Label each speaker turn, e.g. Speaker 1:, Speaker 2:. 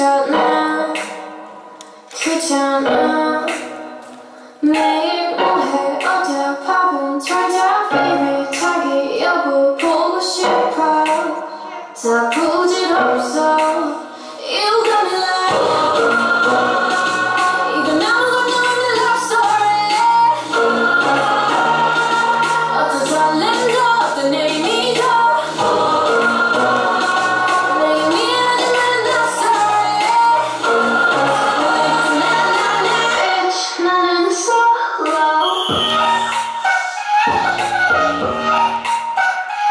Speaker 1: 그잖아 그잖아 매일 뭐해 어제 밥은 잘자 비밀 자기 여보 보고 싶어. 다 부질없어.